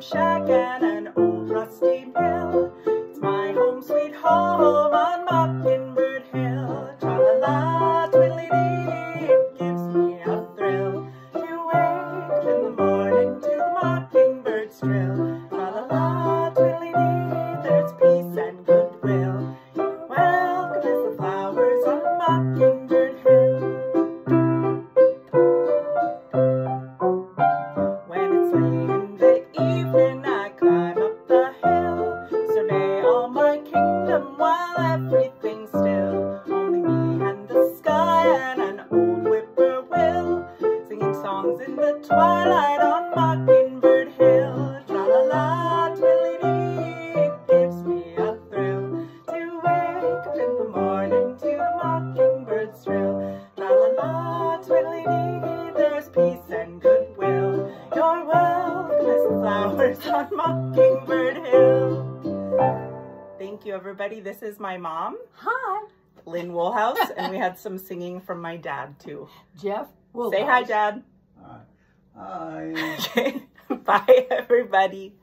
shack songs in the twilight on Mockingbird Hill. Tra la la, twiddly-dee, it gives me a thrill to wake up in the morning to the mockingbird's trill. Tra la la, twiddly-dee, there's peace and goodwill. You're welcome as the flowers on Mockingbird Hill. Thank you, everybody. This is my mom, Hi, Lynn Woolhouse, and we had some singing from my dad, too. Jeff. Will Say hi, Dad. Hi. Hi. Okay. Bye, everybody.